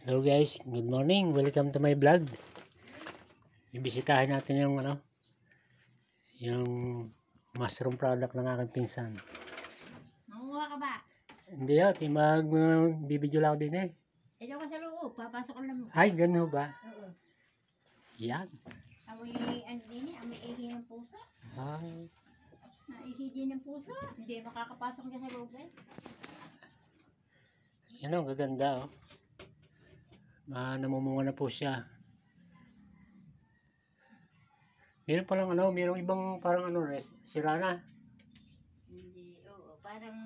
Hello guys, good morning. Welcome to my vlog. Ibisitahin natin yung ano, yung mushroom product ng aking pinsan. Manguha ka ba? Hindi ah, mag uh, bibidyo lang din eh. Eh, diyan ka sa loob. Papasok ka lang. Ay, ganun ba? Oo. Yan. Amoy, ano din eh, amoy ihi ng puso. Ay, Naihi din ng puso. Hindi makakapasok dyan sa loob eh. yan ang gaganda oh. Ma, namumunga na po siya. Meron pa lang ano, meron ibang parang ano, res, sira na. Hindi, oo. Parang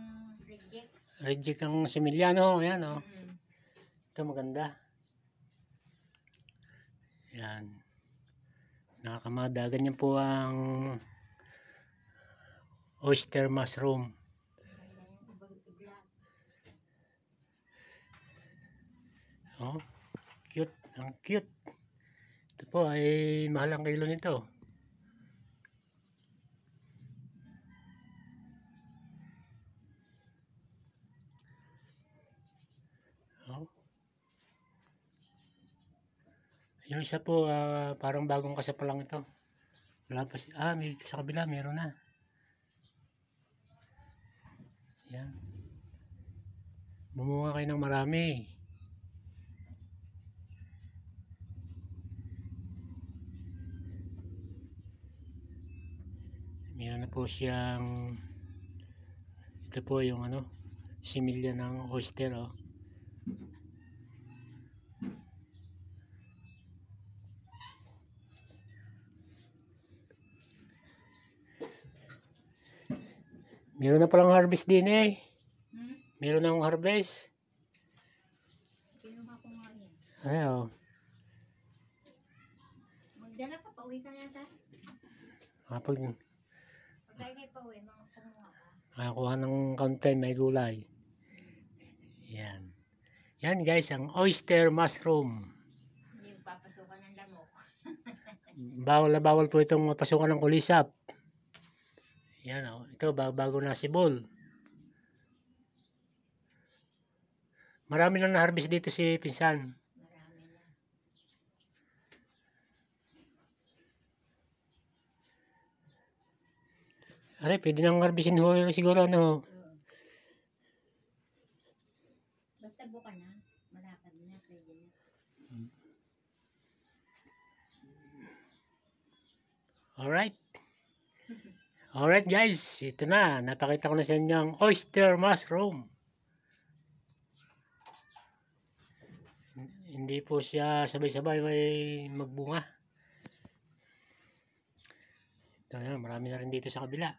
reject. Reject ang similya, no? Yan, oh. Mm. Ito maganda. Yan. Nakakamada. Ganyan po ang oyster mushroom. Oh, cute. Ang cute. Ito po ay mahal ang kilo nito. Oh. Yung isa po, ah, parang bagong kasa pa lang ito. Wala pa si... Ah, may dito sa kabila, meron na. Yan. Bumunga kayo ng marami. Meron na po siyang ito po yung ano similya ng oyster oh. Meron na palang harvest din eh. Hmm? Meron na akong harvest. Kinuha ko nga yan. Ay, oh. Magdala ka, pauwi ka yata. Kapag Pagkaya kayo pauwi, mga kumuha ka. nakakuha ng content may gulay. Yan. Yan guys, ang oyster mushroom. Hindi papasukan ng lamok. Bawal na bawal po itong mapasukan ng kulisap. Yan oh. Ito, ba- bago na sibol. Marami na na-harvest dito si Pinsan. Are, pwede nang harvestin ho siguro ano. Basta buka na. Malakad na. Pwede na. Alright. Alright guys, ito na. Napakita ko na sa inyo ang oyster mushroom. Hindi po siya sabay-sabay may magbunga. Ito na, marami na rin dito sa kabila.